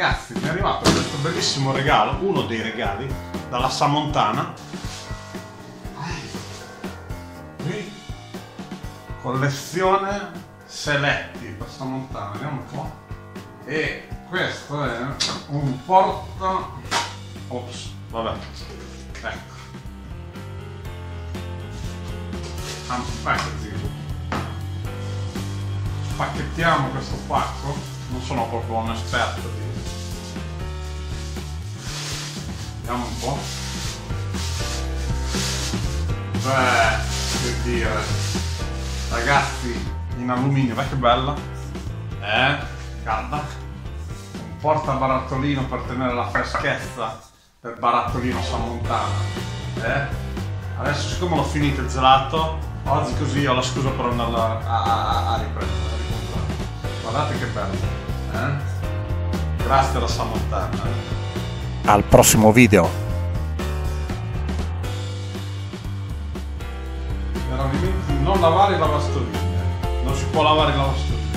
ragazzi mi è arrivato questo bellissimo regalo, uno dei regali, dalla Samontana. Qui, collezione Seletti per Samontana, vediamo un po'. E questo è un porta... Ops, vabbè. Ecco. Unpackaging. Spacchettiamo questo pacco. Non sono proprio un esperto di... Vediamo un po'. Beh, che dire. Ragazzi, in alluminio, vai che bella. Eh? Calda. Un porta barattolino per tenere la freschezza del barattolino Samontana. Eh? Adesso siccome l'ho finito il gelato, oggi così ho la scusa per andarla a, a, a riprendere. Guardate che bello. Eh? Grazie alla Samontana. Al prossimo video. Non lavare i lavastoviglie. Non si può lavare i lavastoviglie.